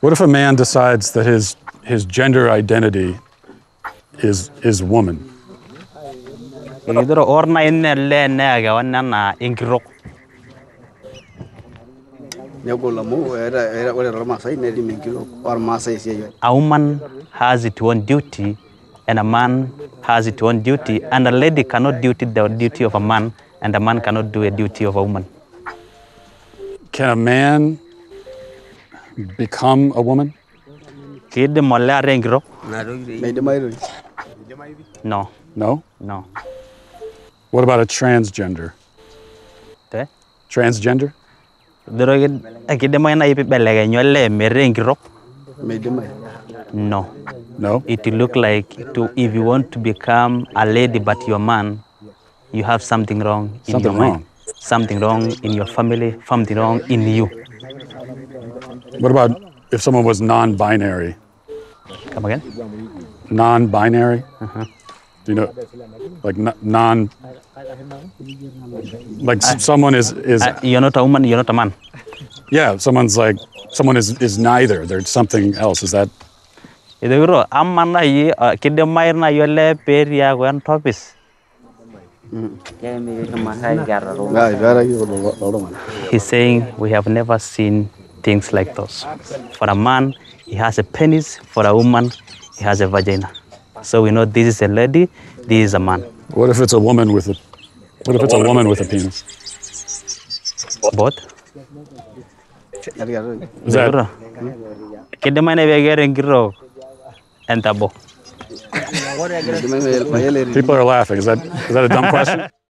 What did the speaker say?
What if a man decides that his his gender identity is is woman? idiro orna inne le nega wanana inkirok negol amu era era ore tormaasai netii menkirok ormaasai esiai a woman has its own duty and a man has its own duty and a lady cannot do the duty of a man and a man cannot do a duty of a woman. Can a man become a woman? kidim ole are enkirok meidimayu toki no. No. no. What about a transgender? te? Transgender? idiro kidimayu nai pibelekenya ole metaa enkirok no. No. it will look like to if you want to become a lady but you're a man you have something wrong in Something your mind. something wrong in your family something wrong in you What about if someone was non-binary? come again Non-binary? Do you know, like non, like s- someone is is Uh, you're not a woman you're not a man yeah, someone's like someone is is neither. They're something else. Is that idiro ama nai uh, kidimayu nai ole petii aaku entopis ngai pearaki kulo tung'anak he's saying we have never seen things like those for a man he has a penis for a woman he has a vagina so we know this is a lady this is a man what if it's a woman with a what if it's a woman with a penis? both. Is that Idiro, kidimayu nai pekeeta enkitok entabo Meidimayu mayiolo etiu people are laughing? Is that is that a dumb question?